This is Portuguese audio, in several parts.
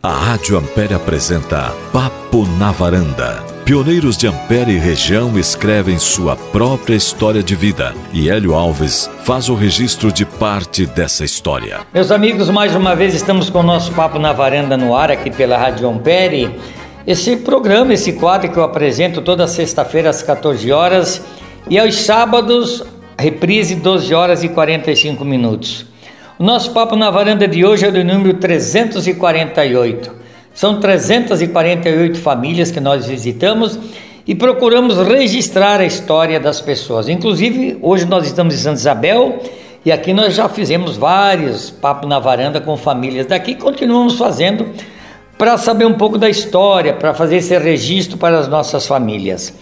A Rádio Ampere apresenta Papo na Varanda. Pioneiros de Ampere e região escrevem sua própria história de vida e Hélio Alves faz o registro de parte dessa história. Meus amigos, mais uma vez estamos com o nosso Papo na Varanda no ar aqui pela Rádio Ampere. Esse programa, esse quadro que eu apresento toda sexta-feira às 14 horas e aos sábados, reprise 12 horas e 45 minutos. O nosso papo na varanda de hoje é do número 348. São 348 famílias que nós visitamos e procuramos registrar a história das pessoas. Inclusive, hoje nós estamos em Santa Isabel e aqui nós já fizemos vários papos na varanda com famílias daqui, continuamos fazendo para saber um pouco da história, para fazer esse registro para as nossas famílias.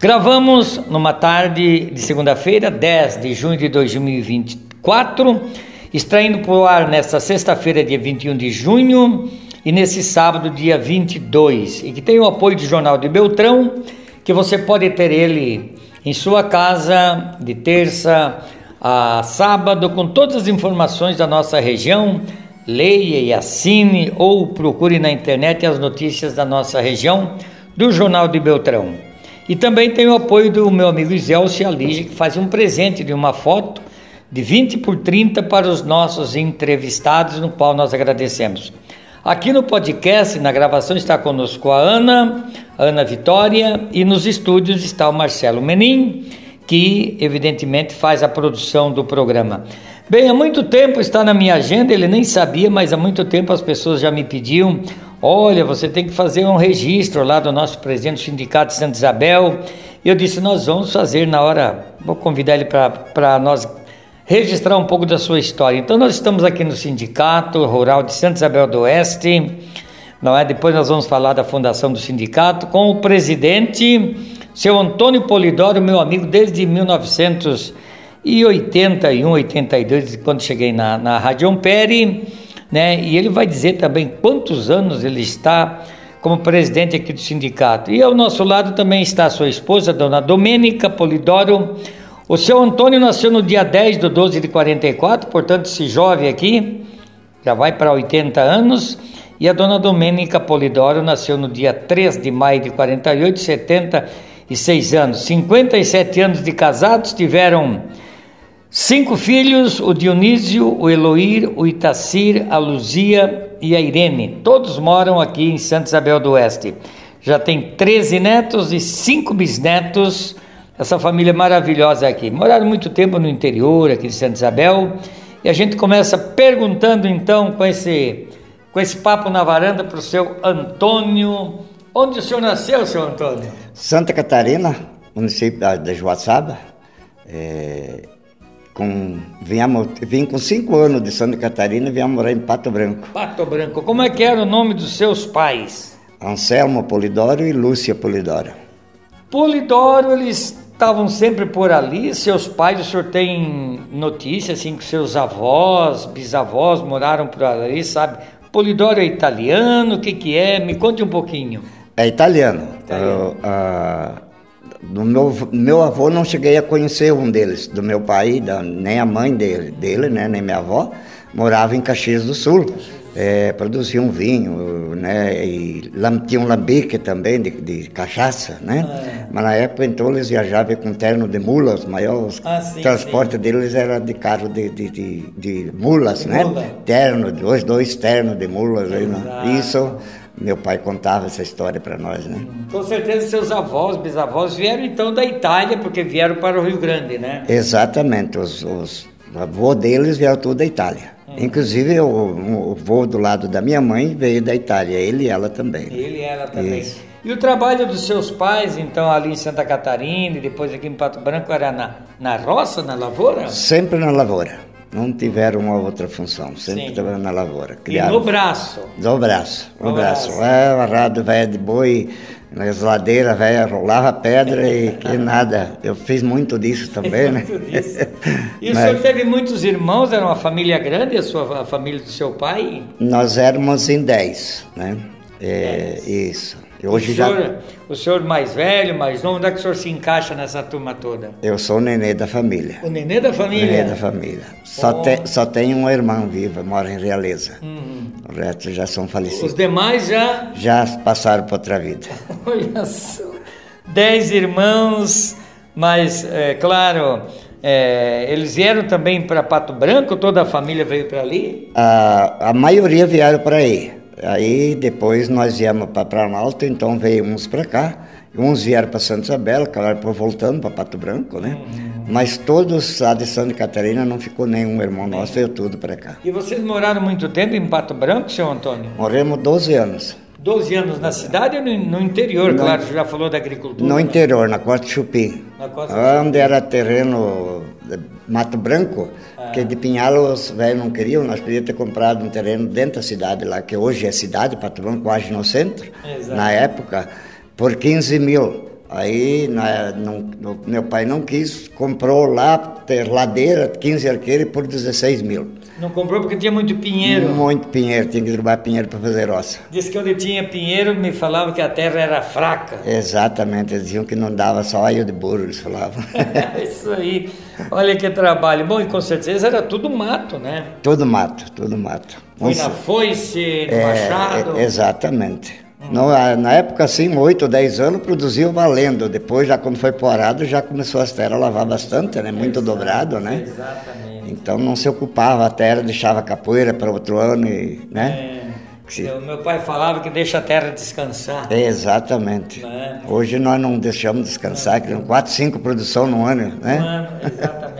Gravamos numa tarde de segunda-feira, 10 de junho de 2024 extraindo para o ar nesta sexta-feira, dia 21 de junho, e nesse sábado, dia 22, e que tem o apoio do Jornal de Beltrão, que você pode ter ele em sua casa de terça a sábado, com todas as informações da nossa região. Leia e assine ou procure na internet as notícias da nossa região do Jornal de Beltrão. E também tem o apoio do meu amigo Iselcio Alige, que faz um presente de uma foto de 20 por 30 para os nossos entrevistados, no qual nós agradecemos. Aqui no podcast, na gravação, está conosco a Ana, Ana Vitória, e nos estúdios está o Marcelo Menin, que evidentemente faz a produção do programa. Bem, há muito tempo está na minha agenda, ele nem sabia, mas há muito tempo as pessoas já me pediam: olha, você tem que fazer um registro lá do nosso presidente do Sindicato de Santa Isabel. Eu disse: nós vamos fazer na hora, vou convidar ele para nós registrar um pouco da sua história. Então nós estamos aqui no Sindicato Rural de Santa Isabel do Oeste, não é? Depois nós vamos falar da fundação do sindicato com o presidente, seu Antônio Polidoro, meu amigo desde 1981, 82, quando cheguei na, na Rádio Ampere, né? E ele vai dizer também quantos anos ele está como presidente aqui do sindicato. E ao nosso lado também está a sua esposa, dona Domênica Polidoro, o seu Antônio nasceu no dia 10 de 12 de 44, portanto, esse jovem aqui já vai para 80 anos. E a dona Domênica Polidoro nasceu no dia 3 de maio de 48, 76 anos. 57 anos de casados, tiveram cinco filhos: o Dionísio, o Eloir, o Itacir, a Luzia e a Irene. Todos moram aqui em Santa Isabel do Oeste. Já tem 13 netos e cinco bisnetos essa família maravilhosa aqui. Moraram muito tempo no interior, aqui de Santa Isabel, e a gente começa perguntando então com esse, com esse papo na varanda para o seu Antônio. Onde o senhor nasceu, seu Antônio? Santa Catarina, município da Joaçaba. É, com, viemos, vim com cinco anos de Santa Catarina e viemos morar em Pato Branco. Pato Branco. Como é que era o nome dos seus pais? Anselmo Polidoro e Lúcia Polidoro. Polidoro, eles estavam sempre por ali. Seus pais, o senhor tem notícia assim que seus avós, bisavós moraram por ali, sabe? Polidoro é italiano, o que que é? Me conte um pouquinho. É italiano. italiano. do meu, meu avô não cheguei a conhecer um deles, do meu pai, da, nem a mãe dele, dele, né, nem minha avó, morava em Caxias do Sul é, produziam vinho, né? E tinha um lambique também de, de cachaça, né? Ah, Mas na época então eles viajavam com terno de mulas, maior ah, sim, transporte sim. deles era de carro de, de, de, de mulas, de né? Mula. Terno, dois, dois ternos de mulas. Aí, né? Isso meu pai contava essa história para nós, né? Com certeza seus avós, bisavós vieram então da Itália, porque vieram para o Rio Grande, né? Exatamente, os, os avô deles vieram tudo da Itália. Inclusive, o, o voo do lado da minha mãe veio da Itália, ele e ela também. Ele e ela também. Isso. E o trabalho dos seus pais, então, ali em Santa Catarina e depois aqui em Pato Branco, era na, na roça, na lavoura? Sempre na lavoura. Não tiveram uma outra função, sempre estavam na lavoura. Criaram. E no braço? No braço, no, no braço. braço. É, arrado velho de boi, nas ladeiras, velho, rolava pedra e que nada. Eu fiz muito disso também, né? muito disso. E Mas, o senhor teve muitos irmãos? Era uma família grande, a sua a família do seu pai? Nós éramos em dez, né? É, isso. Hoje o, já... senhor, o senhor mais velho, mais novo, onde é que o senhor se encaixa nessa turma toda? Eu sou o nenê da família. O nenê da família? Nenê da família. Só, oh. te, só tem uma irmã viva, mora em Realeza. Uhum. O resto já são falecidos. Os demais já? Já passaram para outra vida. Olha só. Dez irmãos, mas, é, claro, é, eles vieram também para Pato Branco? Toda a família veio para ali? A, a maioria vieram para aí. Aí depois nós viemos para Planalto, então veio uns para cá. Uns vieram para Santa Isabel, acabaram voltando para Pato Branco, né? Uhum. Mas todos lá de Santa Catarina não ficou nenhum irmão nosso, veio tudo para cá. E vocês moraram muito tempo em Pato Branco, seu Antônio? Moramos 12 anos. 12 anos na cidade ou no, interior, no, claro, você já falou da agricultura? No interior, na Costa Chupim. Na Costa Onde era terreno Mato Branco, ah. que de Pinhal os velhos não queriam, nós podíamos ter comprado um terreno dentro da cidade lá, que hoje é cidade, Pato Branco, quase no centro, Exato. na época, por 15 mil. Aí na, não, meu pai não quis, comprou lá, ter ladeira, 15 arqueiros por 16 mil. Não comprou porque tinha muito pinheiro? Muito pinheiro, tinha que derrubar pinheiro para fazer roça. Diz que onde tinha pinheiro me falava que a terra era fraca. Exatamente, eles diziam que não dava só aio de burro, eles falavam. Isso aí, olha que trabalho. Bom, e com certeza era tudo mato, né? Tudo mato, tudo mato. Foi na foice, no é, machado? É, exatamente. No, na época, assim, 8 ou 10 anos, produziu valendo. Depois, já quando foi porado, já começou as terras a lavar bastante, né? Muito Exato, dobrado, né? Exatamente. Então não se ocupava a terra, deixava a capoeira para outro ano, e, né? É. Se... O meu pai falava que deixa a terra descansar. É, exatamente. É? Hoje nós não deixamos descansar, criamos 4, 5 produção no ano, né? No ano, exatamente.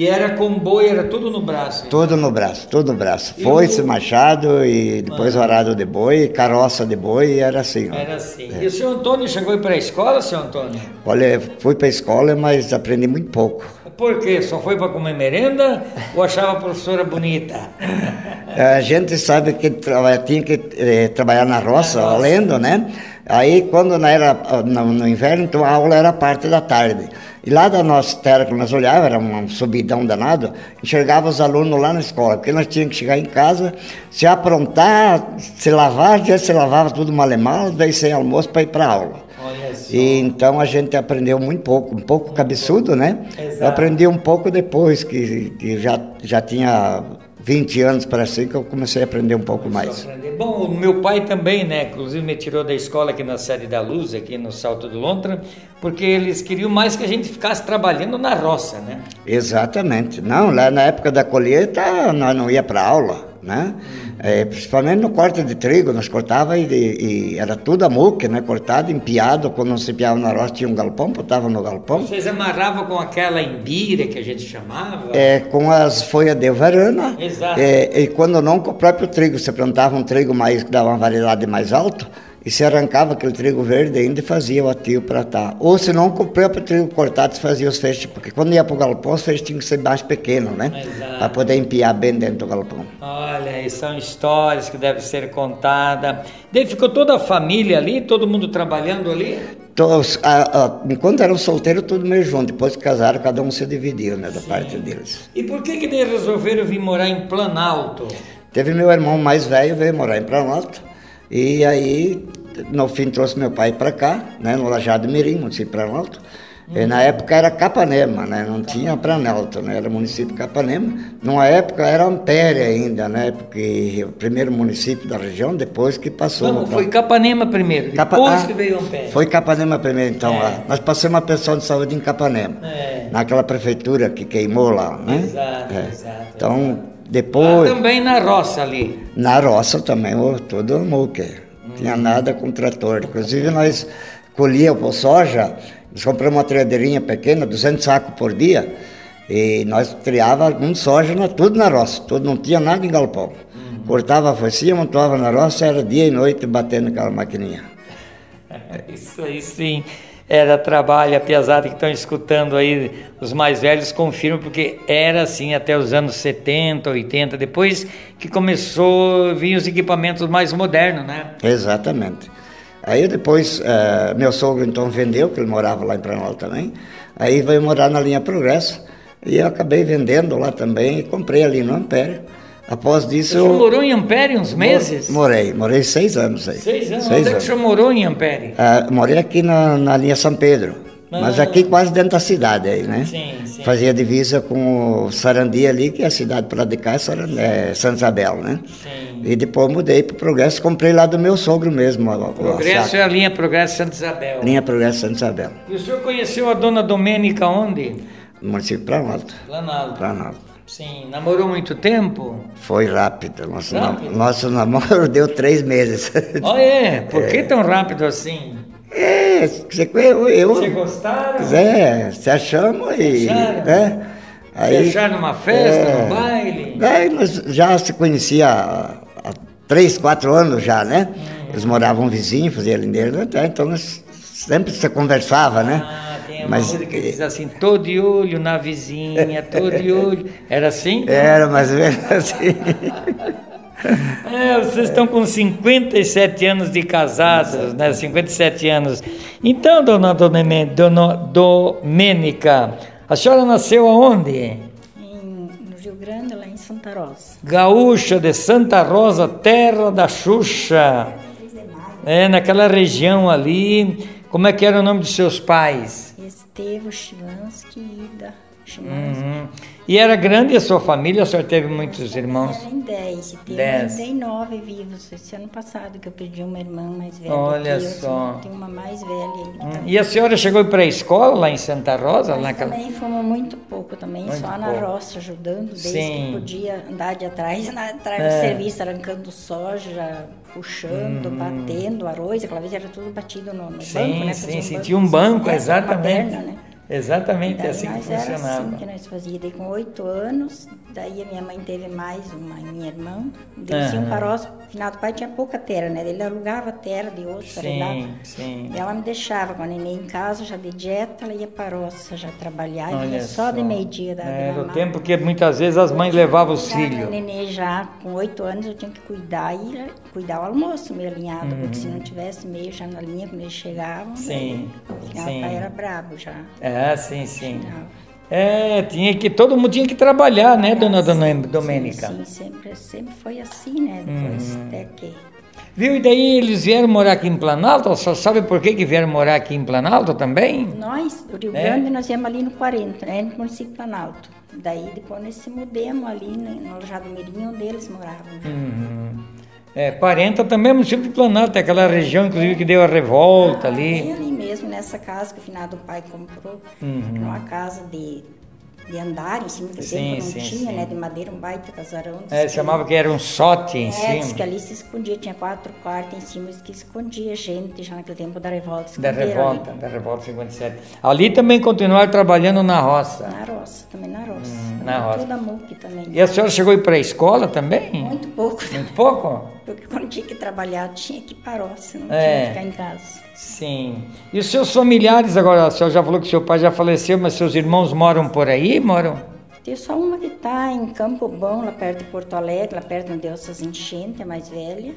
E era com boi, era tudo no braço? Tudo no braço, tudo no braço. Foice, o... machado e depois ah. arado de boi, caroça de boi, e era assim. Era assim. É. E o senhor Antônio chegou para a escola, senhor Antônio? Olha, fui para a escola, mas aprendi muito pouco. Por quê? Só foi para comer merenda ou achava a professora bonita? a gente sabe que tinha que eh, trabalhar na roça, na roça, lendo, né? Aí quando não era no, no inverno, então a aula era parte da tarde. E lá da nossa terra que nós olhávamos, era um subidão danado, enxergava os alunos lá na escola, porque nós tínhamos que chegar em casa, se aprontar, se lavar, já se lavava tudo mal daí sem almoço para ir para aula. E então a gente aprendeu muito pouco, um pouco cabeçudo, né? Exato. Eu aprendi um pouco depois, que, que já, já tinha 20 anos para assim que eu comecei a aprender um pouco mais. Bom, o meu pai também, né? Inclusive me tirou da escola aqui na Série da Luz, aqui no Salto do Lontra, porque eles queriam mais que a gente ficasse trabalhando na roça, né? Exatamente. Não, lá na época da colheita nós não ia para aula né? É, principalmente no corte de trigo, nós cortava e, e, era tudo a muque, né? Cortado, empiado, quando não se piava na roça tinha um galpão, botava no galpão. Vocês amarravam com aquela embira que a gente chamava? É, com as folhas de varana. Exato. É, e quando não, com o próprio trigo, você plantava um trigo mais que dava uma variedade mais alta, e se arrancava aquele trigo verde ainda e fazia o atio para. Ou se não, o próprio trigo cortado se fazia os feixes, porque quando ia para o galpão, os feixes tinham que ser mais pequenos, né? Para poder empiar bem dentro do galpão. Olha, e são histórias que devem ser contadas. Daí ficou toda a família ali, todo mundo trabalhando ali? Todos, a, a, enquanto eram solteiros, tudo meio junto. Depois que casaram, cada um se dividiu, né, da Sim. parte deles. E por que que daí resolveram vir morar em Planalto? Teve meu irmão mais velho, veio morar em Planalto. E aí, no fim, trouxe meu pai para cá, né, no Lajado Mirim, município Planalto. E na época era Capanema, né? Não tinha Planalto, né? Era município Capanema. Numa época era Ampere ainda, né? Porque o primeiro município da região, depois que passou. Não, foi Capanema primeiro, Capa... depois ah, que veio Ampere. Foi Capanema primeiro, então. É. Lá. Nós passamos uma pessoa de saúde em Capanema. É. Naquela prefeitura que queimou lá, né? Exato, é. exato. Então, depois... Lá também na roça ali. Na roça também, oh, todo muque. Hum. Tinha nada com trator. Inclusive nós colhíamos soja, nós compramos uma triadeirinha pequena, 200 sacos por dia, e nós triava um soja na, tudo na roça, tudo, não tinha nada em galpão. Uhum. Cortava a focinha, montava na roça, era dia e noite batendo aquela maquininha. Isso aí sim era trabalho, a piazada que estão escutando aí, os mais velhos confirmam, porque era assim até os anos 70, 80, depois que começou a vir os equipamentos mais modernos, né? Exatamente. Aí depois, uh, meu sogro então vendeu, que ele morava lá em Planalto também, aí veio morar na linha Progresso, e eu acabei vendendo lá também, e comprei ali no Ampere. Após disso. O senhor morou em Ampere uns meses? Morei, morei seis anos aí. Seis anos? Seis Onde anos. é que o senhor morou em Ampere? Ah, morei aqui na, na linha São Pedro. Ah. Mas aqui quase dentro da cidade aí, né? Sim, sim. Fazia divisa com o Sarandi ali, que é a cidade para de cá, é Santa Isabel, né? Sim. E depois mudei para o Progresso, comprei lá do meu sogro mesmo. Progresso é a linha Progresso Santa Isabel. Linha Progresso Santa Isabel. E o senhor conheceu a dona Domênica onde? No município Planalto. Planalto. Planalto. Sim, namorou muito tempo? Foi rápido. Nosso, rápido. nosso namoro deu três meses. Oh, é? Por que é. tão rápido assim? É, você, eu, eu, você gostaram? É, se achamos e. Acharam? É, aí, acharam numa festa, é, no baile? Aí nós já se conhecia há, três, quatro anos já, né? Hum. Eles moravam vizinhos, faziam lindeiro, então nós sempre se conversava, né? Tem uma Mas, música que diz assim, tô de olho na vizinha, tô de olho. Era assim? Era mais ou menos assim. É, vocês estão com 57 anos de casados, né? 57 anos. Então, dona, Domênica, a senhora nasceu aonde? Em, no Rio Grande, lá em Santa Rosa. Gaúcha de Santa Rosa, terra da Xuxa. É, naquela região ali. Como é que era o nome dos seus pais? Estevo Chimansky e Ida Uhum. E era grande a sua família? A senhora teve muitos irmãos? Era em 10. Dez. Tem nove vivos. Esse ano passado que eu perdi uma irmã mais velha. Olha só. Tem uma mais velha ainda. Hum. E a senhora chegou para a escola lá em Santa Rosa? Nós naquela... também fomos muito pouco também, muito só pouco. na roça ajudando, desde Sim. que podia andar de atrás, na, atrás é. do serviço, arrancando soja, puxando, hum. batendo arroz, aquela vez era tudo batido no, no sim, banco, né? Sim, sim, tinha um banco, exatamente. Materna, né? Exatamente daí assim que funcionava. Era assim que nós fazíamos. Daí com oito anos, daí a minha mãe teve mais uma minha irmã. Daí uhum. um caroço, final do pai tinha pouca terra, né? Ele alugava terra de outro, sim, sim. Ela me deixava com a neném em casa, já de dieta, ela ia para a roça já trabalhar, Olha ia só, só de meio-dia da Era o tempo que muitas vezes as mães levavam os filhos. A neném já com oito anos eu tinha que cuidar e cuidar o almoço meio alinhado, uhum. porque se não tivesse meio já na linha quando eles chegavam, sim, daí, sim. o pai era brabo já. É, sim, sim. É, tinha que, todo mundo tinha que trabalhar, né, dona, dona Domênica? Sim, sempre, sempre foi assim, né, depois uhum. até que... Viu, e daí eles vieram morar aqui em Planalto, só sabe por que, que vieram morar aqui em Planalto também? Nós, do Rio é? Grande, nós viemos ali no 40, né, no município de Planalto. Daí depois nós se mudamos ali né, no Alojado Mirim, onde eles moravam. Uhum. É, 40 também é município de Planalto, é aquela região, inclusive, que deu a revolta ah, ali. É ali mesmo, nessa casa que o finado pai comprou, uhum. uma casa de de andar em cima, que sim, tempo não sim, tinha, sim. né? De madeira, um baita casarão. É, chamava que era um sote em é, cima. Disse que ali se escondia, tinha quatro quartos em cima, que escondia gente já naquele tempo da revolta. Da revolta, ali. da revolta 57. Ali também continuaram trabalhando na roça. Na roça, também na roça. Hum, na roça. Toda MUC também. E a senhora chegou a ir para a escola também? Muito pouco. Muito pouco? Porque quando tinha que trabalhar, tinha que ir para a roça, não é. tinha que ficar em casa. Sim. E os seus familiares, agora, a senhora já falou que seu pai já faleceu, mas seus irmãos moram por aí? Moram? Tem só uma que está em Campo Bom, lá perto de Porto Alegre, lá perto onde essas enchentes, a mais velha.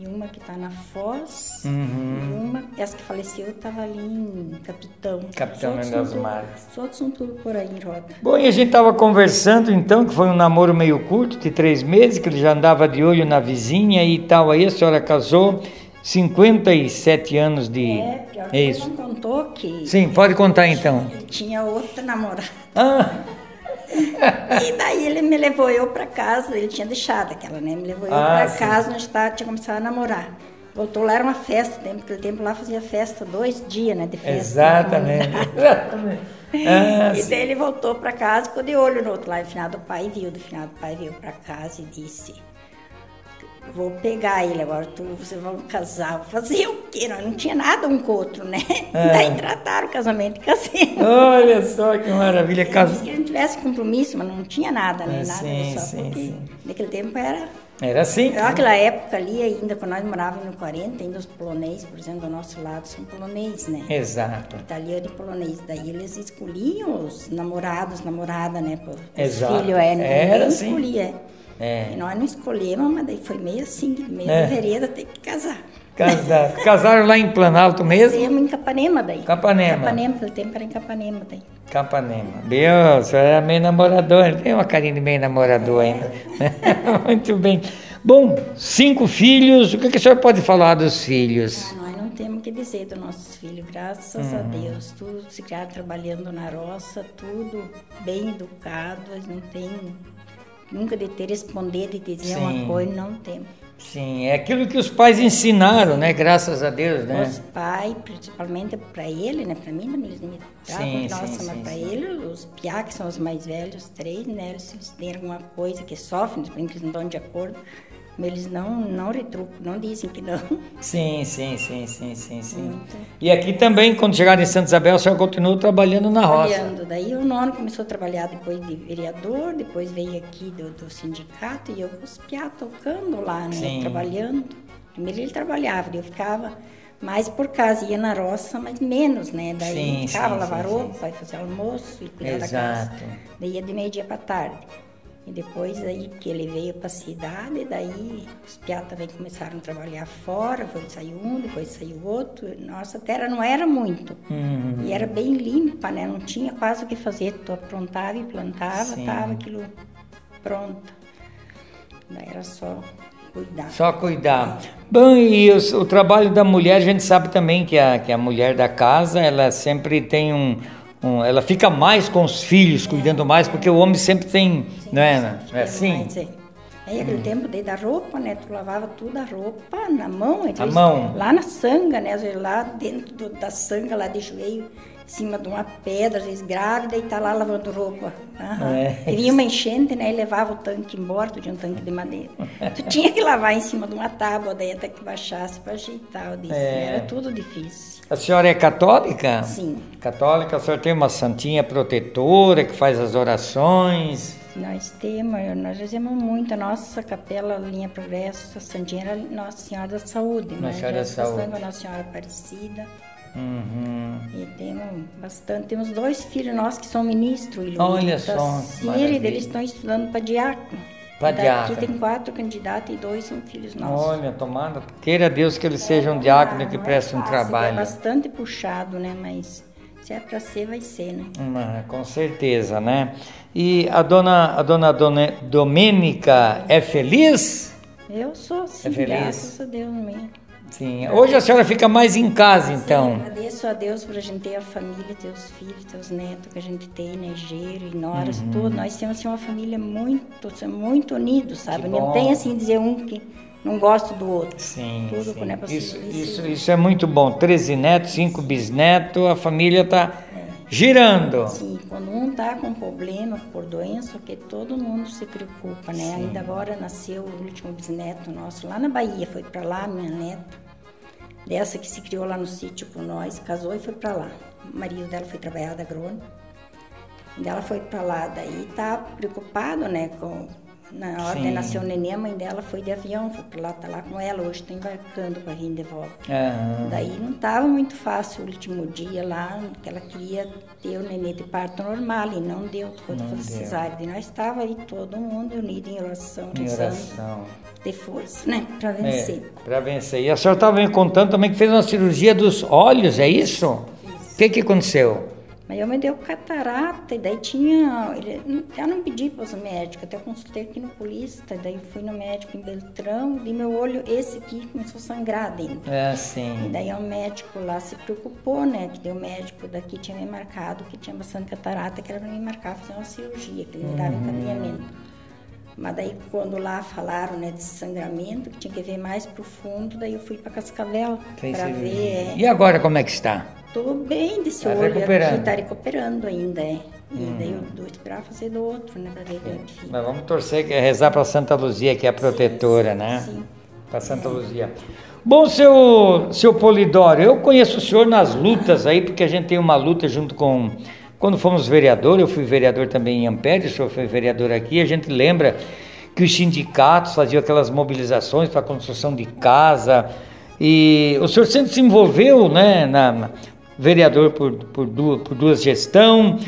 E uma que está na Foz. Uhum. E uma, essa que faleceu, estava ali em Capitão. Capitão das Marques. Os outros são tudo por aí em roda. Bom, e a gente estava conversando então, que foi um namoro meio curto, de três meses, que ele já andava de olho na vizinha e tal. Aí a senhora casou. 57 anos de. É, pior é isso. não contou que. Sim, pode contar então. Ele tinha outra namorada. Ah. e daí ele me levou eu para casa, ele tinha deixado aquela, né? Me levou eu ah, para casa, nós tá, tinha começado a namorar. Voltou lá, era uma festa, tempo, aquele tempo lá fazia festa dois dias, né? De festa. Exatamente. Exatamente. Ah, e daí ele voltou para casa, ficou de olho no outro lá, no final do pai viu, do final do pai veio para casa e disse vou pegar ele agora, tu, vocês vão casar, fazer o quê? Não, não tinha nada um com o outro, né? É. Daí trataram o casamento e casei. Olha só que maravilha. Cas... que a gente tivesse compromisso, mas não tinha nada, né? É, nada, sim, só sim, porque sim. naquele tempo era... Era assim. Naquela época ali, ainda quando nós morávamos no 40, ainda os poloneses, por exemplo, do nosso lado, são polonês, né? Exato. Italiano e polonês. Daí eles escolhiam os namorados, namorada, né? Os Exato. filhos, é, Era assim. escolhia. É. E nós não escolhemos, mas daí foi meio assim, meio é. vereda, tem que casar. Casaram. Casaram lá em Planalto mesmo? Casamos em Capanema daí. Capanema. Capanema, aquele tempo era em Capanema daí. Capanema. Deus, você era meio namorador, tem uma carinha de meio namorador ainda. Muito bem. Bom, cinco filhos, o que, que a senhora pode falar dos filhos? Ah, nós não temos o que dizer dos nossos filhos, graças a Deus. Tudo se criaram trabalhando na roça, tudo bem educado, eles não tem nunca de ter responder, de dizer Sim. uma coisa, não temos. Sim, é aquilo que os pais ensinaram, né? Graças a Deus, né? Os pais, principalmente para ele, né? Para mim, eles me Sim, nossa, sim, mas para ele, os piá, que são os mais velhos, os três, né? Se eles têm alguma coisa que sofrem, eles não estão de acordo, eles não, não retrucam, não dizem que não. Sim, sim, sim, sim, sim, sim. Muito. E aqui também, quando chegaram em Santa Isabel, a senhora continuou trabalhando na roça. Trabalhando. Daí o nono começou a trabalhar depois de vereador, depois veio aqui do, do sindicato e eu os piá tocando lá, né? Sim. Trabalhando. Primeiro ele trabalhava, eu ficava mais por casa, ia na roça, mas menos, né? Daí Sim, ficava sim, lavar roupa, fazer almoço e cuidar da Exato. casa. Daí ia de meio-dia para tarde. E depois aí que ele veio para a cidade, daí os piá também começaram a trabalhar fora, foi saiu um, depois saiu outro. Nossa terra não era muito. Uhum. E era bem limpa, né? Não tinha quase o que fazer. Tu aprontava e plantava, Sim. tava aquilo pronto. Daí era só cuidar. Só cuidar. Bom, e os- o, trabalho da mulher, a gente sabe também que a, que a mulher da casa, ela sempre tem um, um- Ela fica mais com os filhos, cuidando mais, porque o homem sempre tem. não é? Não é assim? É. Aí aquele tempo daí da roupa, né? Tu lavava tudo a roupa na mão. vezes, mão. Lá na sanga, né? Às vezes lá dentro do- da sanga, lá de joelho, cima de uma pedra, às vezes grávida, e tá lá lavando roupa. Aham. É. E vinha uma enchente, né? E levava o tanque tu tinha um tanque de madeira. tu tinha que lavar em cima de uma tábua, daí até que baixasse para ajeitar o disse. É. Era tudo difícil. A senhora é católica? Sim. Católica, a senhora tem uma santinha protetora que faz as orações. Nós temos, nós fizemos muito. A nossa capela Linha Progresso, a Santinha era Nossa Senhora da Saúde. Nossa nós Senhora da Saúde. Nossa Senhora Aparecida. Uhum. E temos bastante. Temos dois filhos nossos que são ministros. Olha Luiz só, eles estão estudando para diácono. Pra Daqui diácono. tem quatro candidatos e dois são filhos nossos. Olha, tomara, queira Deus que eles sejam diáconos Ah, que é prestem um fácil, É trabalho. bastante puxado, né? Mas se é para ser, vai ser, né? Ah, com certeza, né? E a dona, a dona Dona Domênica é feliz? Eu sou, sim, É feliz? graças a Deus mesmo. Sim. Hoje a senhora fica mais em casa, então. Sim, agradeço a Deus por a gente ter a família, ter os filhos, ter os netos que a gente tem, né? Gero e noras, Uhum. tudo. Nós temos assim, uma família muito, assim, muito unida, sabe? Não tem assim dizer um que não gosta do outro. Sim, Tudo sim. é possível. Isso, isso- isso, isso é muito bom. 13 netos, 5 bisnetos, a família está girando. Sim, quando um tá com problema por doença, porque todo mundo se preocupa, né? Ainda agora nasceu o último bisneto nosso lá na Bahia, foi para lá, minha neta. Dessa que se criou lá no sítio com nós, casou e foi para lá. O marido dela foi trabalhar da agrônoma. E ela foi para lá, daí tá preocupado, né, com na hora Sim. de nascer o neném, a mãe dela foi de avião, foi para lá, tá lá com ela, hoje tá embarcando para vir de volta. Aham. Daí não estava muito fácil o último dia lá, que ela queria ter o nenê de parto normal e não deu, foi Não fazer deu. cesárea. E nós estava aí todo mundo unido em oração, Em rezando, oração. ter força, né, para vencer. É, para vencer. E a senhora estava me contando também que fez uma cirurgia dos olhos, é isso? O que, que aconteceu? Mas eu me deu catarata e daí tinha, ele, eu não pedi para os médicos, até consultei aqui no polícia, daí fui no médico em Beltrão, e meu olho, esse aqui começou a sangrar dentro. É E sim. daí o médico lá se preocupou, né? Que o médico daqui tinha me marcado que tinha bastante catarata, que era para me marcar fazer uma cirurgia, que ele me dava encaminhamento. Mas daí quando lá falaram, né, de sangramento, que tinha que ver mais profundo, daí eu fui para Cascavel para ver. É, E agora como é que está? Tô bem desse Tá olho recuperando. aqui, tá recuperando ainda, é. E daí eu vou esperar fazer do outro, né, para ver é. Mas vamos torcer, rezar para Santa Luzia, que é a protetora, né? sim. Para Santa Luzia. Bom, seu, seu Polidoro, eu conheço o senhor nas lutas aí, porque a gente tem uma luta junto com. Quando fomos vereador, eu fui vereador também em Ampere, o senhor foi vereador aqui, a gente lembra que os sindicatos faziam aquelas mobilizações para a construção de casa. E o senhor sempre se envolveu, né, na- vereador por, por, duas, por duas gestões.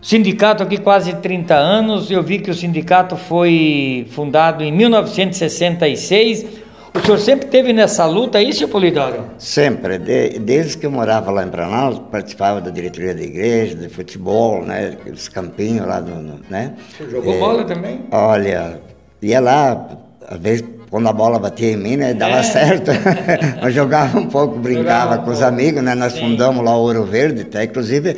Sindicato aqui quase 30 anos. Eu vi que o sindicato foi fundado em 1966. O senhor sempre teve nessa luta aí, seu Polidoro? Sempre. De, desde que eu morava lá em Planalto, participava da diretoria da igreja, de futebol, né? Os campinhos lá no. no né? Você jogou é, bola também? Olha, ia lá, às vezes quando a bola batia em mim, né, dava é. certo. eu jogava um pouco, brincava jogava com um os amigos, né? Nós Sim. fundamos lá o Ouro Verde, até inclusive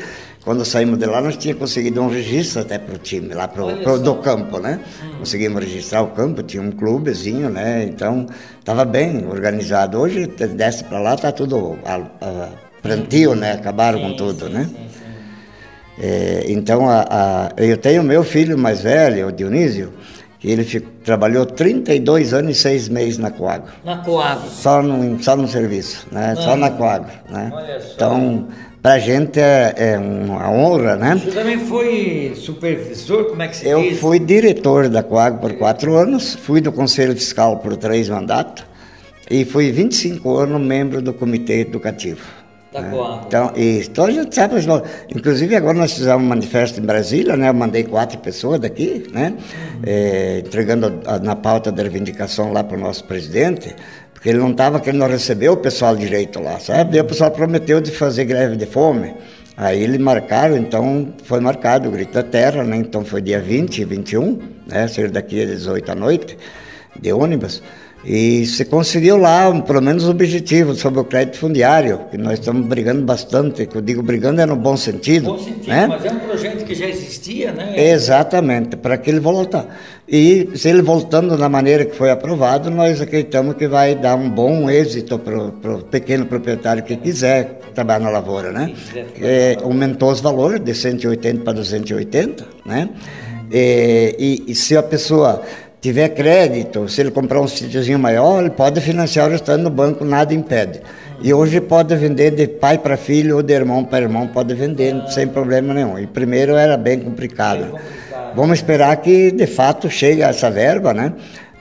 quando saímos de lá, nós tínhamos conseguido um registro até para o time, lá pro, pro, do campo, né? Hum. Conseguimos registrar o campo, tinha um clubezinho, né? Então, estava bem organizado. Hoje, desce para lá, está tudo a, a, plantio, né? Acabaram sim, com tudo, sim, né? Sim, é, então, a, a, eu tenho meu filho mais velho, o Dionísio, ele fico, trabalhou 32 anos e 6 meses na Coagro. Na Coagro? Só no, só no serviço, né? Só na Coagro, né? Olha só. Então para a gente é, é, uma honra, né? Você também foi supervisor, como é que se Eu diz? fui diretor da Coag por quatro anos, fui do Conselho Fiscal por três mandatos e fui 25 anos membro do Comitê Educativo. Da né? Então, e, então a gente sabe, inclusive agora nós fizemos um manifesto em Brasília, né? Eu mandei quatro pessoas daqui, né? Uhum. É, entregando a, na pauta da reivindicação lá para o nosso presidente, porque ele não estava querendo receber o pessoal direito lá, sabe? Daí o pessoal prometeu de fazer greve de fome. Aí eles marcaram, então foi marcado o Grito da Terra, né? Então foi dia 20 e 21, né? Sair daqui às 18 à noite, de ônibus. E se conseguiu lá, pelo menos, o objetivo sobre o crédito fundiário, que nós estamos brigando bastante, que eu digo brigando é no bom sentido. Bom sentido, né? mas é um projeto que já existia, né? Exatamente, para que ele volte. E se ele voltando da maneira que foi aprovado, nós acreditamos que vai dar um bom êxito para o pequeno proprietário que quiser trabalhar na lavoura, né? É, aumentou os valores de 180 para 280, né? E, e, e se a pessoa tiver crédito, se ele comprar um sítiozinho maior, ele pode financiar o restante no banco, nada impede. E hoje pode vender de pai para filho ou de irmão para irmão, pode vender sem problema nenhum. E primeiro era bem complicado. Bem complicado. Vamos esperar que de fato chegue essa verba, né?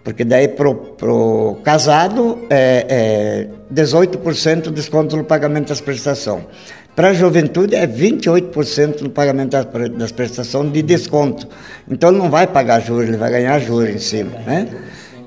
Porque daí pro, pro casado é, é 18% de desconto no pagamento das prestações. Para a juventude é 28% no pagamento das prestações de desconto. Então ele não vai pagar juros, ele vai ganhar juros em cima. Né?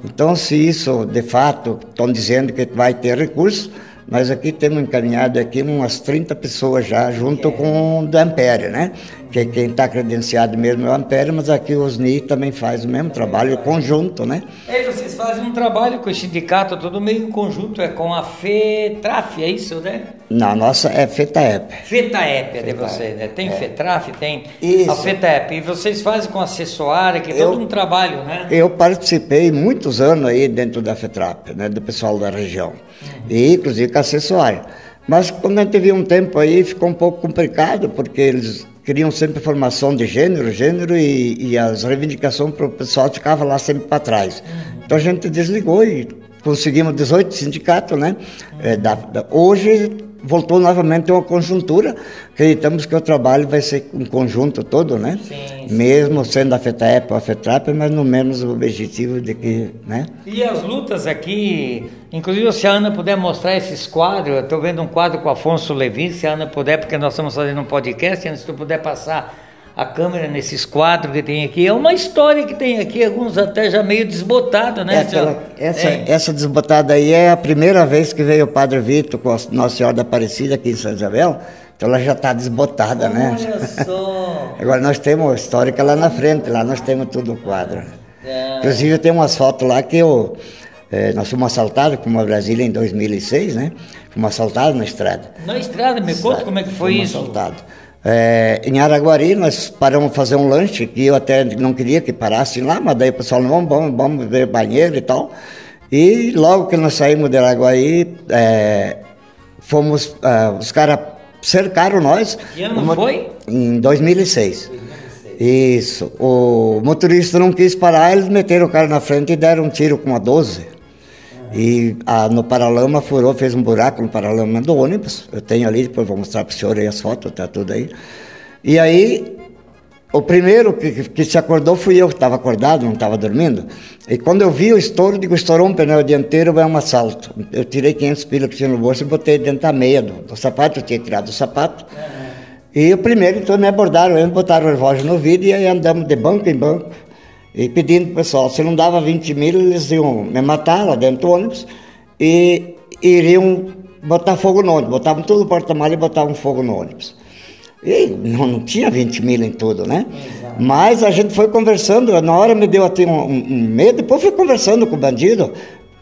Então, se isso de fato estão dizendo que vai ter recurso, nós aqui temos encaminhado aqui umas 30 pessoas já, junto com o da Ampere, né? Que quem está credenciado mesmo é o Ampere, mas aqui o OSNI também faz o mesmo trabalho conjunto, né? É, vocês fazem um trabalho com o sindicato, todo meio em conjunto, é com a FETRAF, é isso, né? Não, a nossa é FETAEP. FETAEP é de vocês, né? Tem é. FETRAF, tem isso. a FETAEP. E vocês fazem com a assessoária, que é todo um trabalho, né? Eu participei muitos anos aí dentro da FETRAP, né? Do pessoal da região. Uhum. E inclusive com a assessoária. Mas quando a gente viu um tempo aí, ficou um pouco complicado, porque eles queriam sempre formação de gênero, gênero, e, e as reivindicações para o pessoal ficavam lá sempre para trás. Então a gente desligou e conseguimos 18 sindicatos, né? É, da, da, hoje voltou novamente uma conjuntura. Acreditamos que o trabalho vai ser um conjunto todo, né? Sim, sim. Mesmo sendo a FETAEP ou a FETRAP, mas no menos o objetivo de que, né? E as lutas aqui, inclusive se a Ana puder mostrar esses quadros, eu estou vendo um quadro com Afonso Levi, se a Ana puder, porque nós estamos fazendo um podcast, se tu puder passar a câmera nesses quadros que tem aqui. É uma história que tem aqui, alguns até já meio desbotados, né? É aquela, essa, é. essa desbotada aí é a primeira vez que veio o Padre Vitor com a Nossa Senhora da Aparecida aqui em São Isabel. Então ela já está desbotada, Olha né? Olha só! Agora nós temos a histórica lá na frente, lá nós temos tudo o quadro. É. Inclusive tem umas fotos lá que eu, é, nós fomos assaltados com uma Brasília em 2006, né? Fomos assaltados na estrada. Na estrada? Me conta como é que foi fomos isso? assaltados. É, em Araguari nós paramos fazer um lanche que eu até não queria que parasse lá, mas daí o pessoal, vamos, vamos, vamos ver banheiro e tal. E logo que nós saímos de Araguari, é, fomos, é, os caras cercaram nós. Que ano uma, foi? Em 2006. 2006. Isso. O motorista não quis parar, eles meteram o cara na frente e deram um tiro com uma 12. E a, no paralama furou, fez um buraco no paralama do ônibus. Eu tenho ali, depois vou mostrar para o senhor aí as fotos, tá tudo aí. E aí, o primeiro que, que se acordou fui eu, que estava acordado, não estava dormindo. E quando eu vi o estouro, digo, estourou um pneu dianteiro, vai um assalto. Eu tirei 500 pilas que tinha no bolso e botei dentro da meia do, do sapato, eu tinha tirado o sapato. Uhum. E o primeiro, então, me abordaram, me botaram o relógio no vidro e aí andamos de banco em banco. E pedindo para o pessoal, se não dava 20 mil, eles iam me matar lá dentro do ônibus e iriam botar fogo no ônibus. Botavam tudo no porta-malha e botavam fogo no ônibus. E não, não, tinha 20 mil em tudo, né? Exato. Mas a gente foi conversando, na hora me deu até um, um, medo, depois fui conversando com o bandido,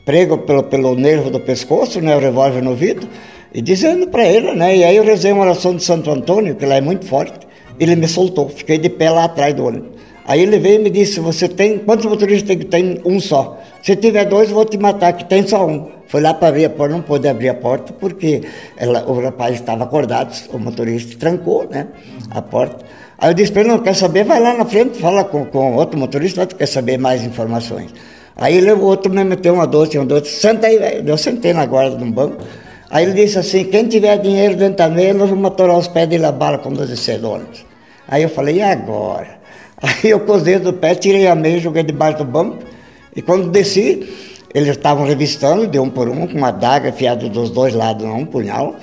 prego pelo, pelo nervo do pescoço, né, o revólver no vidro, e dizendo para ele, né? E aí eu rezei uma oração de Santo Antônio, que lá é muito forte, ele me soltou, fiquei de pé lá atrás do ônibus. Aí ele veio e me disse, você tem, quantos motoristas tem? Tem um só. Se tiver dois, vou te matar, que tem só um. Foi lá para abrir a porta, não pôde abrir a porta, porque ela, o rapaz estava acordado, o motorista trancou, né, a porta. Aí eu disse para ele, não quer saber, vai lá na frente, fala com, com outro motorista, outro quer saber mais informações. Aí ele, o outro me meteu uma doce, um doce, senta aí, velho. Eu sentei na guarda de um banco. Aí ele disse assim, quem tiver dinheiro dentro da meia, nós vamos atorar os pés de la bala com 12 cedonas. Aí eu falei, e agora? Aí eu dedos do pé, tirei a meia, joguei debaixo do banco. E quando desci, eles estavam revistando, de um por um, com uma daga afiada dos dois lados, um punhal.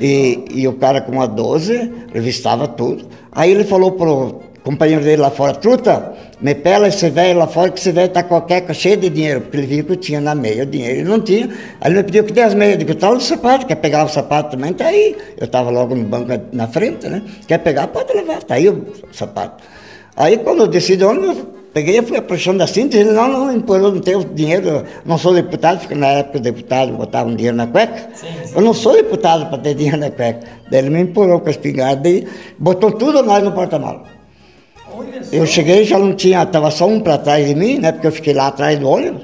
E, e, o cara com uma 12 revistava tudo. Aí ele falou pro companheiro dele lá fora, truta, me pela esse velho lá fora, que esse velho tá com a queca cheia de dinheiro, porque ele viu que eu tinha na meia o dinheiro, ele não tinha. Aí ele me pediu que dê as meias, digo, tá o sapato, quer pegar o sapato também, tá aí. Eu estava logo no banco na frente, né? Quer pegar, pode levar, tá aí o sapato. Aí quando eu decidi onde, eu peguei e fui aproximando da cinta, ele não, não, eu não tenho dinheiro, não sou deputado, porque na época o deputado botava um dinheiro na cueca. Sim, sim. Eu não sou deputado para ter dinheiro na cueca. Daí ele me empurrou com a espingarda e botou tudo nós no porta-malas. Eu cheguei já não tinha, estava só um para trás de mim, né? Porque eu fiquei lá atrás do ônibus.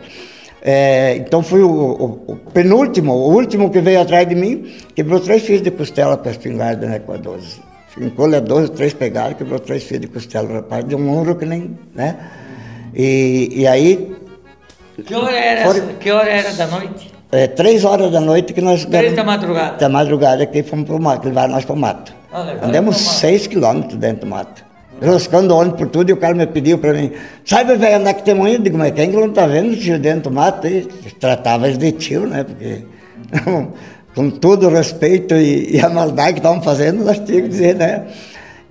É, então fui o, o, o, penúltimo, o último que veio atrás de mim, quebrou três fios de costela com a espingarda, né? Com a 12. Fincou-lhe a 12, três pegaram, quebrou três fios de costela, o rapaz deu um murro que nem, né? E, e aí... Que hora era, que hora era da noite? É, três horas da noite que nós... Três da madrugada? Da madrugada que fomos para o mato, levaram nós para o mato. Ah, Andamos seis quilômetros dentro do mato. Roscando ônibus por tudo e o cara me pediu para mim, sabe, velho, andar que tem manhã? Eu digo, mas quem que não tá vendo tio dentro do mato? E tratava de tio, né? Porque com todo o respeito e, e a maldade que estavam fazendo, nós tínhamos que dizer, né?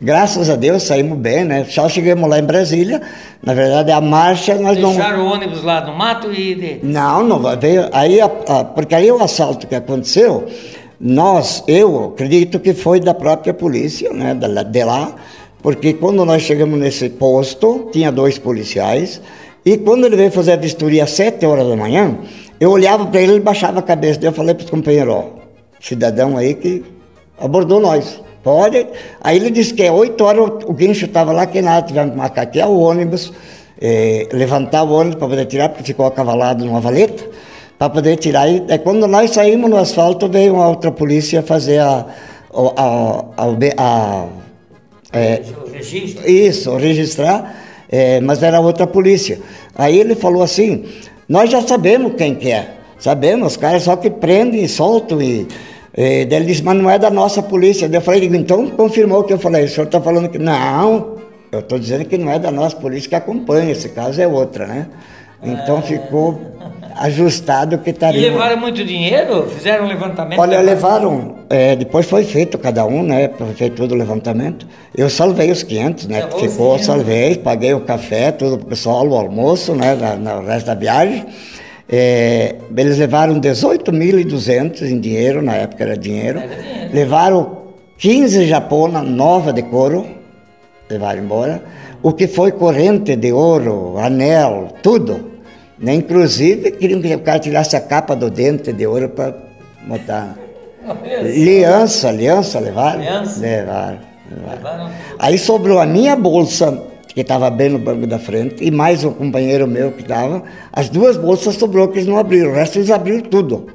Graças a Deus saímos bem, né? Só chegamos lá em Brasília. Na verdade, a marcha nós Deixaram não. Deixaram o ônibus lá no mato e. Não, não veio. Aí, a, a, porque aí o assalto que aconteceu, nós, eu acredito que foi da própria polícia, né? De, de lá, porque quando nós chegamos nesse posto, tinha dois policiais. E quando ele veio fazer a vistoria às sete horas da manhã, eu olhava para ele e baixava a cabeça. Daí eu falei para os companheiros, ó, cidadão aí que abordou nós. Pode. Aí ele disse que é oito horas o guincho estava lá, que nada, tivemos que marcar aqui o ônibus, eh, levantar o ônibus para poder tirar, porque ficou acavalado numa valeta, para poder tirar. E é quando nós saímos no asfalto, veio uma outra polícia fazer a, a, a, a, a é, registro? Isso, registrar, é, mas era outra polícia. Aí ele falou assim, nós já sabemos quem que é. Sabemos, os caras só que prendem e soltam. E, e daí ele disse, mas não é da nossa polícia. Daí eu falei, então confirmou o que eu falei. O senhor está falando que. Não, eu estou dizendo que não é da nossa polícia que acompanha. Esse caso é outra, né? Então é... ficou ajustado que estaria. E levaram muito dinheiro? Fizeram um levantamento? Olha, levaram. É, depois foi feito cada um, né? Foi feito todo o levantamento. Eu salvei os 500, né? Que ficou, salvei, paguei o café, tudo pro pessoal, o almoço, né? No resto da viagem. É, eles levaram 18.200 em dinheiro, na época era dinheiro. Era dinheiro. Levaram 15 japona nova de couro, levaram embora. O que foi corrente de ouro, anel, tudo né? Inclusive, queriam que o cara tirasse a capa do dente de ouro para botar. Aliança, aliança, levaram? Aliança? Levaram, levaram. Aí sobrou a minha bolsa, que estava bem no banco da frente, e mais um companheiro meu que estava. As duas bolsas sobrou que eles não abriram, o resto eles abriram tudo.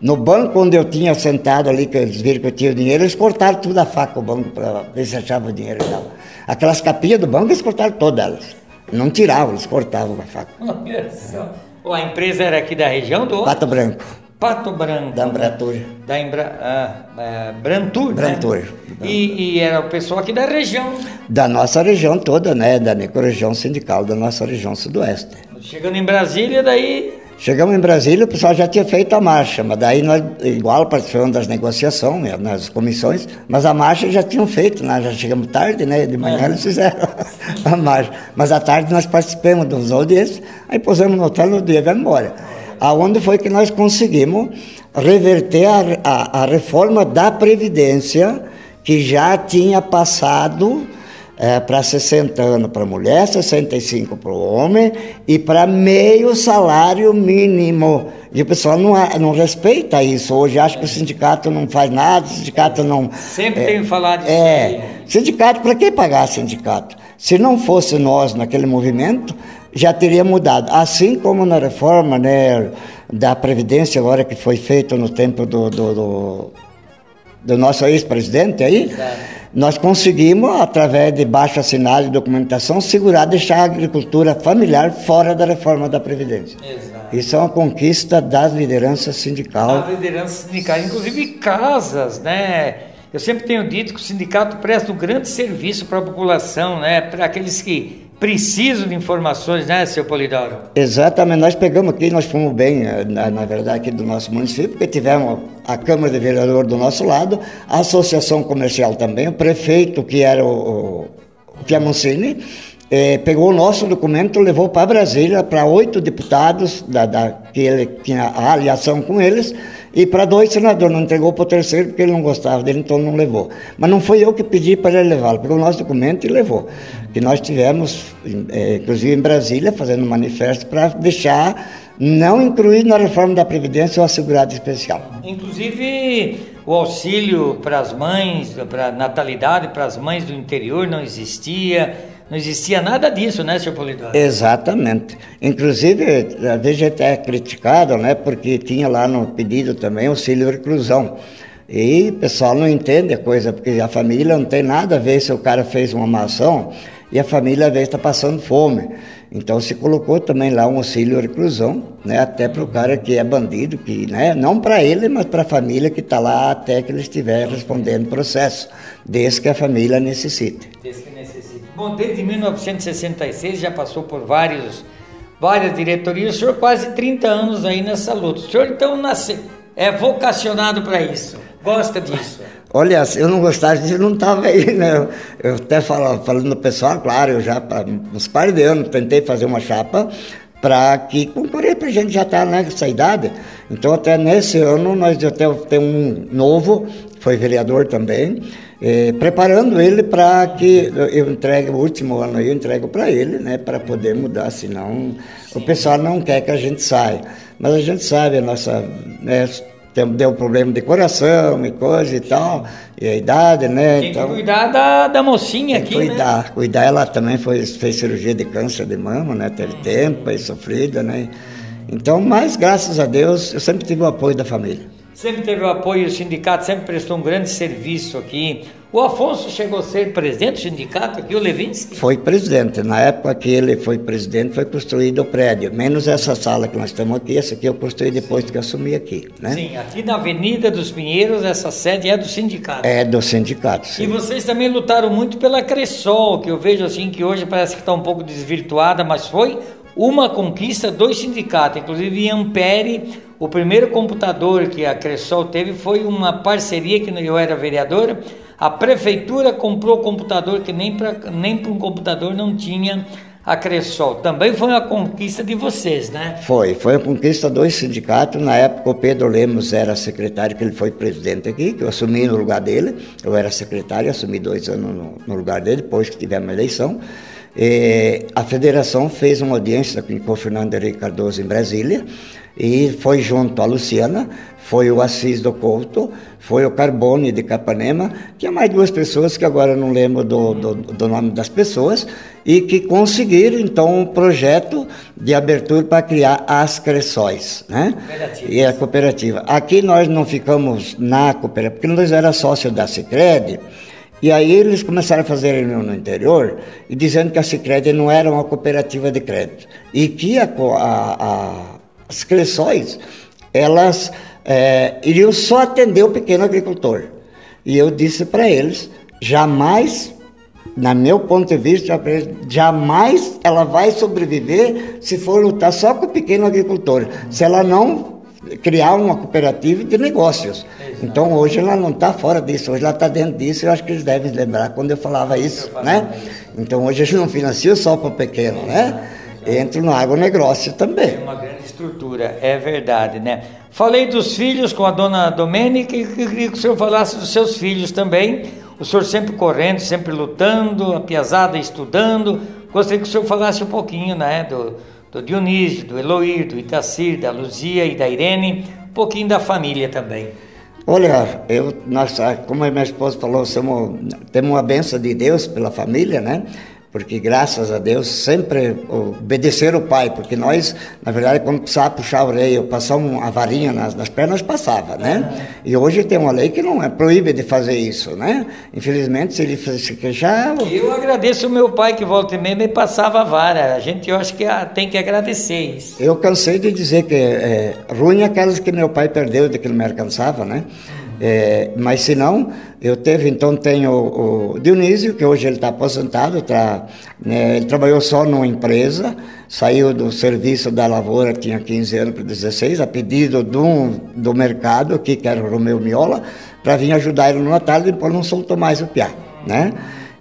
No banco onde eu tinha sentado ali, que eles viram que eu tinha o dinheiro, eles cortaram tudo a faca o banco para ver se achava o dinheiro e tal. Aquelas capinhas do banco, eles cortaram todas elas. Não tiravam, eles cortavam a faca. Olha só. a empresa era aqui da região do? Pato Branco. Pato Branco. Da Embratur. Da Embra, ah, é, Brantur, Brantur. Né? E, e, era o pessoal aqui da região? Da nossa região toda, né? Da microrregião sindical da nossa região sudoeste. Chegando em Brasília, daí... Chegamos em Brasília, o pessoal já tinha feito a marcha, mas daí nós, igual, participamos das negociações, né, nas comissões, mas a marcha já tinham feito, nós já chegamos tarde, né? De manhã eles fizeram a marcha. Mas à tarde nós participamos dos audiências, aí pusemos no hotel no dia, vamos embora. Aonde foi que nós conseguimos reverter a, a, a reforma da Previdência, que já tinha passado é, para 60 anos para a mulher, 65 para o homem e para meio salário mínimo. E o pessoal não, não respeita isso. Hoje acho que o sindicato não faz nada, o sindicato não. Sempre é, tem falado disso. É, aí. sindicato, para que pagar sindicato? Se não fosse nós naquele movimento, já teria mudado. Assim como na reforma né, da Previdência, agora que foi feita no tempo do, do, do, do nosso ex-presidente aí. Exato nós conseguimos, através de baixo assinado e documentação, segurar, deixar a agricultura familiar fora da reforma da Previdência. Exato. Isso é uma conquista das lideranças sindicais. Das lideranças sindicais, inclusive casas, né? Eu sempre tenho dito que o sindicato presta um grande serviço para a população, né? Para aqueles que precisam de informações, né, seu Polidoro? Exatamente, nós pegamos aqui, nós fomos bem, eh, na, na, verdade, aqui do nosso município, porque tivemos a Câmara de Vereador do nosso lado, a Associação Comercial também, o prefeito, que era o, o Piamoncini, eh, pegou o nosso documento, levou para Brasília, para oito deputados, da, da, que ele tinha a aliação com eles, e para dois senadores, não entregou para o terceiro porque ele não gostava dele, então não levou. Mas não foi eu que pedi para ele levá-lo, pegou o nosso documento e levou. Que nós tivemos, é, inclusive em Brasília, fazendo um manifesto para deixar não incluir na reforma da Previdência o assegurado especial. Inclusive, o auxílio para as mães, para a natalidade, para as mães do interior não existia não existia nada disso, né, senhor Polidoro? Exatamente. Inclusive, às vezes até é criticado, né, porque tinha lá no pedido também auxílio reclusão. E o pessoal não entende a coisa, porque a família não tem nada a ver se o cara fez uma má ação e a família às vezes está passando fome. Então se colocou também lá um auxílio reclusão, né, até para o cara que é bandido, que, né, não para ele, mas para a família que está lá até que ele estiver respondendo o processo, desde que a família necessite. Desde que Bom, desde 1966 já passou por vários, várias diretorias. O senhor quase 30 anos aí nessa luta. O senhor então nasce, é vocacionado para isso. Gosta disso? Olha, eu não gostava disso, não estava aí, né? Eu até falo, falando do pessoal, claro, eu já, uns par de anos, tentei fazer uma chapa para que concorrer para a gente já estar tá nessa idade. Então, até nesse ano, nós já temos um novo, foi vereador também, eh, preparando ele para que eu entregue o último ano eu entrego para ele, né, para poder mudar, senão Sim. o pessoal não quer que a gente saia. Mas a gente sabe, a nossa, né, deu problema de coração e coisa e tal, e a idade, né? Tem então, que cuidar da, da mocinha aqui, cuidar, né? Cuidar, ela também foi, fez cirurgia de câncer de mama, né? Teve hum. tempo, aí sofrida, né? Então, mas graças a Deus, eu sempre tive o apoio da família. Sempre teve o apoio do sindicato, sempre prestou um grande serviço aqui. O Afonso chegou a ser presidente do sindicato aqui, o Levinsky? Foi presidente. Na época que ele foi presidente, foi construído o prédio. Menos essa sala que nós estamos aqui, essa aqui eu construí depois que assumi aqui. Né? Sim, aqui na Avenida dos Pinheiros, essa sede é do sindicato. É do sindicato, sim. E vocês também lutaram muito pela Cressol, que eu vejo assim que hoje parece que está um pouco desvirtuada, mas foi uma conquista do sindicato. Inclusive em Ampere, o primeiro computador que a Cressol teve foi uma parceria que eu era vereador. A prefeitura comprou computador que nem para nem um computador não tinha a Cressol. Também foi uma conquista de vocês, né? Foi, foi uma conquista do sindicato. Na época o Pedro Lemos era secretário, que ele foi presidente aqui, que eu assumi no lugar dele. Eu era secretário, assumi dois anos no, no lugar dele, depois que tivemos a eleição. E a federação fez uma audiência com o Fernando Henrique Cardoso em Brasília e foi junto a Luciana, foi o Assis do Couto, foi o Carbone de Capanema, que é mais duas pessoas que agora não lembro do, do, do nome das pessoas, e que conseguiram então um projeto de abertura para criar as Cressóis, né? E a cooperativa. Aqui nós não ficamos na cooperativa, porque nós era sócio da Sicredi e aí eles começaram a fazer reunião no interior e dizendo que a Sicredi não era uma cooperativa de crédito e que a, a, a, as cressões elas é, iriam só atender o pequeno agricultor. E eu disse para eles, jamais na meu ponto de vista, jamais ela vai sobreviver se for lutar só com o pequeno agricultor. Se ela não criar uma cooperativa de negócios. Então hoje ela não está fora disso, hoje ela está dentro disso. Eu acho que eles devem lembrar quando eu falava isso, né? Então hoje a gente não financia só para o pequeno, né? Entra no agronegócio também. É uma grande estrutura, é verdade, né? Falei dos filhos com a dona Domênica e queria que o senhor falasse dos seus filhos também. O senhor sempre correndo, sempre lutando, a piazada estudando. Gostaria que o senhor falasse um pouquinho, né, do, do Dionísio, do Eloir, do Itacir, da Luzia e da Irene, um pouquinho da família também. Olha, eu, nós, como a minha esposa falou, somos, temos uma benção de Deus pela família, né? Porque graças a Deus sempre obedecer o pai, porque nós, na verdade, quando precisava puxar a orelha, passar uma varinha nas, nas pernas, passava, né? E hoje tem uma lei que não é proíbe de fazer isso, né? Infelizmente, se ele se queixar... Eu agradeço o meu pai que volta e meia me passava a vara, a gente, eu acho que tem que agradecer isso. Eu cansei de dizer que é, ruim aquelas que meu pai perdeu, de que ele me alcançava, né? É, mas se não, eu teve, então tenho o, Dionísio, que hoje ele está aposentado, tá, né, ele trabalhou só numa empresa, saiu do serviço da lavoura, tinha 15 anos para 16, a pedido do, do mercado, que era o Romeu Miola, para vir ajudar ele no Natal, depois não soltou mais o piá, né?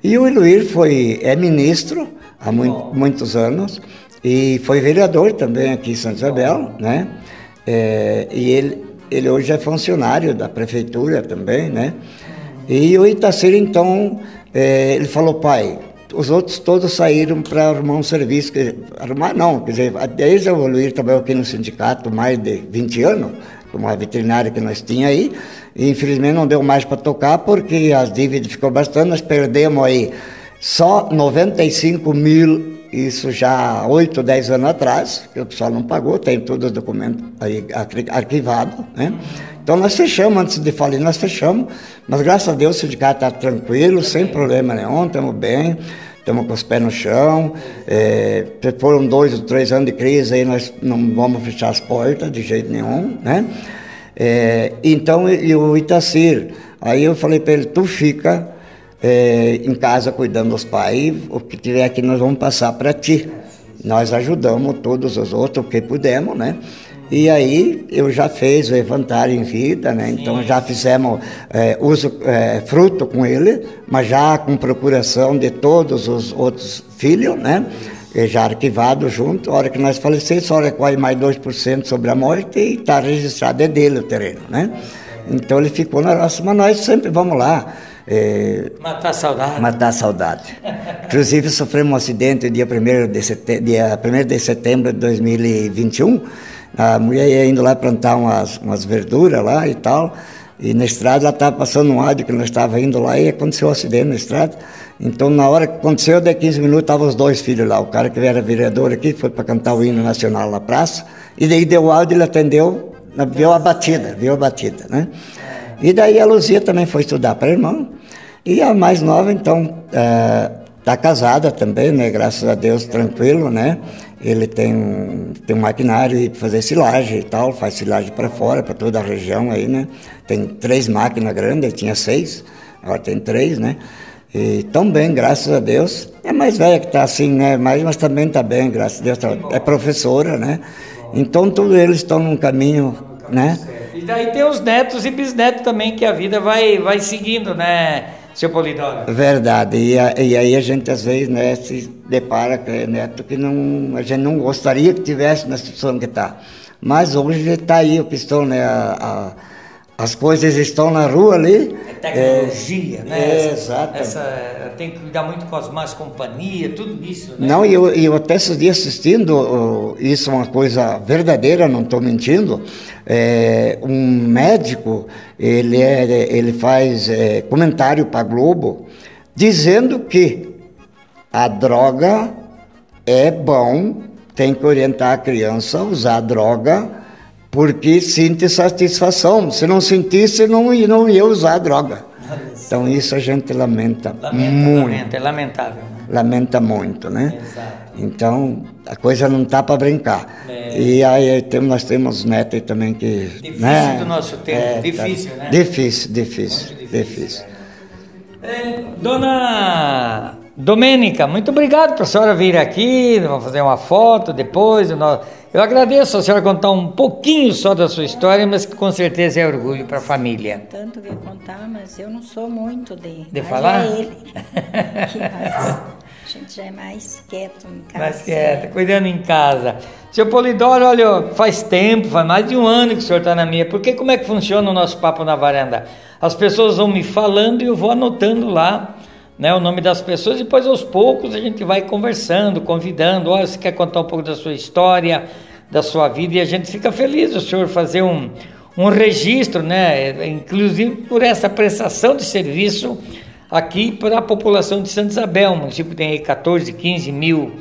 E o Iluir foi, é ministro há muito, muitos anos, e foi vereador também aqui em Santa Isabel, né? É, e ele ele hoje é funcionário da prefeitura também, né? E o Itacir, então, é, ele falou, pai, os outros todos saíram para arrumar um serviço, que, arrumar não, quer dizer, desde o Luiz trabalhou aqui no sindicato mais de 20 anos, como a veterinária que nós tinha aí, e infelizmente não deu mais para tocar porque as dívidas ficou bastante, nós perdemos aí só 95 mil isso já há 8, 10 anos atrás, que o pessoal não pagou, tem todos os documentos aí arquivados, né? Então nós fechamos, antes de falir, nós fechamos, mas graças a Deus o sindicato está tranquilo, sem problema nenhum, estamos bem, estamos com os pés no chão. É, foram dois ou três anos de crise, aí nós não vamos fechar as portas de jeito nenhum, né? É, então, e o Itacir, aí eu falei para ele, tu fica é, em casa cuidando dos pais, o que tiver aqui nós vamos passar para ti. Nós ajudamos todos os outros que pudemos, né? E aí eu já fiz o levantar em vida, né? Então já fizemos é, uso é, fruto com ele, mas já com procuração de todos os outros filhos, né? E já arquivado junto. A hora que nós falecemos, só recolhe mais 2% sobre a morte e está registrado é dele o terreno, né? Então ele ficou na nossa, mas nós sempre vamos lá. É, matar a saudade. Matar a saudade. Inclusive, sofremos um acidente dia 1 de, setembro, dia 1 de setembro de 2021. A mulher ia indo lá plantar umas, umas verduras lá e tal. E na estrada ela estava passando um áudio que nós estava indo lá e aconteceu um acidente na estrada. Então, na hora que aconteceu, de 15 minutos, estavam os dois filhos lá. O cara que era vereador aqui foi para cantar o hino nacional na praça. E daí deu áudio, ele atendeu, viu a batida, viu a batida, né? E daí a Luzia também foi estudar para irmão. E a mais nova, então, está é, casada também, né? Graças a Deus, tranquilo, né? Ele tem um, tem um maquinário e fazer silagem e tal, faz silagem para fora, para toda a região aí, né? Tem três máquinas grandes, tinha seis, agora tem três, né? E tão bem, graças a Deus. É mais velha que está assim, né? Mas, mas também está bem, graças a Deus. Tá, é professora, né? Então, todos eles estão num caminho, né? E daí tem os netos e bisnetos também, que a vida vai, vai seguindo, né, seu Polidoro? Verdade. E, a, e aí a gente às vezes né, se depara com neto que não, a gente não gostaria que tivesse na situação que está. Mas hoje está aí o pistão, né? A, a, as coisas estão na rua ali. Tecnologia, é, né? É, exato. Essa, tem que cuidar muito com as más companhias, tudo isso, né? Não, e eu, eu até esses dias assistindo, isso é uma coisa verdadeira, não estou mentindo. É, um médico, ele, é, ele faz é, comentário para a Globo, dizendo que a droga é bom, tem que orientar a criança a usar a droga porque sente satisfação. Se não sentisse, não, não ia usar a droga. Então isso a gente lamenta, lamenta muito. Lamenta, é lamentável. Né? Lamenta muito, né? Exato. Então a coisa não tá para brincar. É. E aí temos, nós temos netos também que. Difícil né? do nosso tempo, é, difícil, tá, né? Difícil, difícil, difícil. difícil. É, dona Domênica, muito obrigado para a senhora vir aqui, vamos fazer uma foto depois. Eu agradeço a senhora contar um pouquinho só da sua história, mas que com certeza é orgulho para a família. Tanto que contar, mas eu não sou muito de, de falar. É ele. a gente já é mais quieto em casa. Mais quieto, cuidando em casa. Seu Polidoro, olha, faz tempo, faz mais de um ano que o senhor está na minha. Porque como é que funciona o nosso papo na varanda? As pessoas vão me falando e eu vou anotando lá né, o nome das pessoas, e depois aos poucos a gente vai conversando, convidando, olha, você quer contar um pouco da sua história, da sua vida, e a gente fica feliz o senhor fazer um, um registro, né, inclusive por essa prestação de serviço aqui para a população de Santa Isabel, o município tem aí 14, 15 mil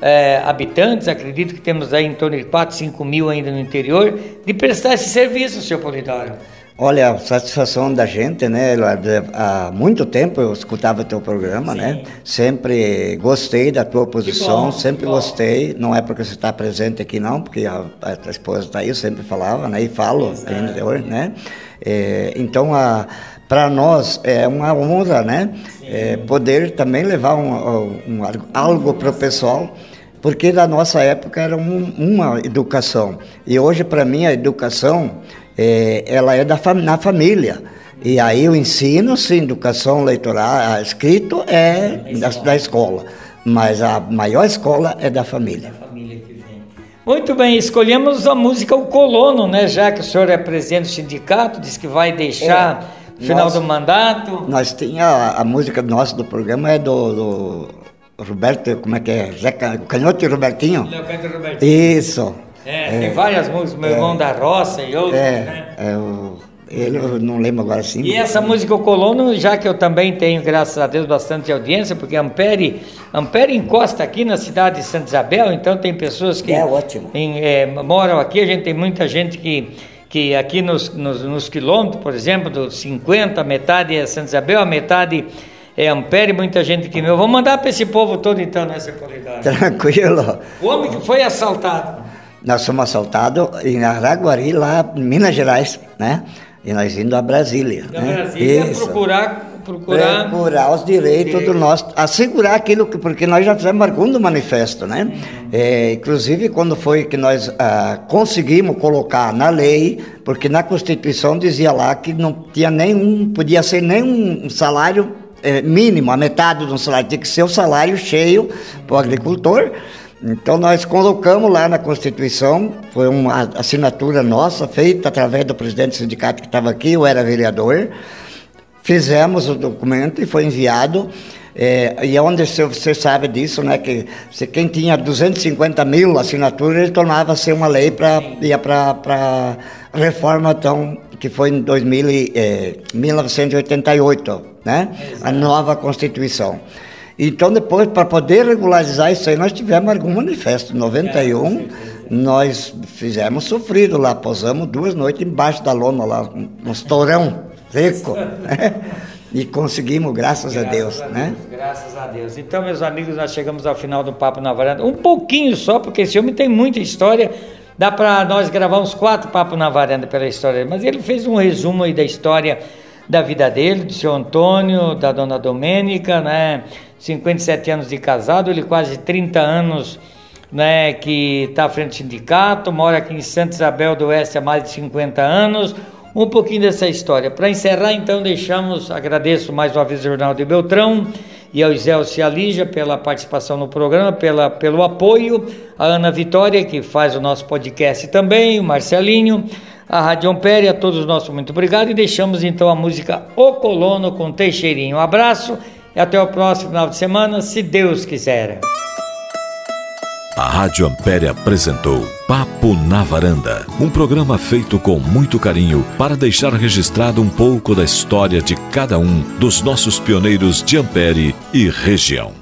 é, habitantes, acredito que temos aí em torno de 4, 5 mil ainda no interior, de prestar esse serviço, senhor Polidoro. Olha, a satisfação da gente, né? Há muito tempo eu escutava teu programa, né? Sim. né? Sempre gostei da tua posição, bom, sempre gostei. Não é porque você está presente aqui não, porque a, a tua esposa está aí, eu sempre falava, né? E falo Exato. ainda hoje, né? É, então, para nós é uma honra, né? É, poder também levar um, um, algo para o pessoal porque na nossa época era um, uma educação e hoje para mim a educação é, ela é da na família. E aí o ensino, sim, educação leitoral, escrito é da, da escola, mas a maior escola é da família. Muito bem, escolhemos a música O Colono, né? Já que o senhor é presidente do sindicato, diz que vai deixar é, final nós, do mandato. Nós tinha a, a música nossa do programa é do, do Roberto, como é que é? Canhoto e Robertinho? Leopoldo Robertinho. Isso. É, é, tem várias músicas, meu é, irmão da roça e outros, é, né? É, o, ele eu não lembro agora sim. E essa música O Colono, já que eu também tenho, graças a Deus, bastante audiência, porque Ampere, Ampere encosta aqui na cidade de Santa Isabel, então tem pessoas que é, ótimo. Em, é, moram aqui, a gente tem muita gente que, que aqui nos, nos, nos quilômetros, por exemplo, dos 50, metade é Santa Isabel, a metade é Ampere, muita gente que meu. Vamos mandar para esse povo todo então nessa qualidade. Tranquilo. O homem que foi assaltado nós fomos assaltados em Araguari, lá em Minas Gerais, né? E nós indo a Brasília. Da né? Brasília Isso. procurar procurar procurar os direitos direito. do nosso, assegurar aquilo que porque nós já fizemos algum do manifesto, né? Uhum. É, inclusive quando foi que nós ah, conseguimos colocar na lei, porque na Constituição dizia lá que não tinha nenhum, podia ser nenhum salário é, mínimo, a metade do salário tinha que ser o salário cheio para o agricultor. Então nós colocamos lá na Constituição, foi uma assinatura nossa, feita através do presidente do sindicato que estava aqui, eu era vereador. Fizemos o documento e foi enviado. É, e é onde você sabe disso, né? Que se quem tinha 250 mil assinaturas, ele tornava-se uma lei para ia para reforma então que foi em 2000, é, 1988, né? A nova Constituição. Então, depois, para poder regularizar isso aí, nós tivemos algum manifesto. Em 91, é, nós fizemos sofrido lá, posamos duas noites embaixo da lona lá, nos torão seco. Né? E conseguimos, graças, graças a, Deus, a né? Deus, né? Graças a Deus. Então, meus amigos, nós chegamos ao final do Papo na Varanda. Um pouquinho só, porque esse homem tem muita história. Dá para nós gravar uns quatro papos na varanda pela história. Mas ele fez um resumo aí da história da vida dele, do seu Antônio, da dona Domênica, né? 57 anos de casado, ele quase 30 anos né, que está à frente do sindicato, mora aqui em Santa Isabel do Oeste há mais de 50 anos. Um pouquinho dessa história. Para encerrar, então, deixamos, agradeço mais uma vez ao Jornal de Beltrão e ao Zé Cialija pela participação no programa, pela, pelo apoio, a Ana Vitória, que faz o nosso podcast também, o Marcelinho, a Rádio Ampere, a todos nós muito obrigado e deixamos então a música O Colono com Teixeirinho. Um abraço e até o próximo final de semana, se Deus quiser. A Rádio Ampere apresentou Papo na Varanda, um programa feito com muito carinho para deixar registrado um pouco da história de cada um dos nossos pioneiros de Ampere e região.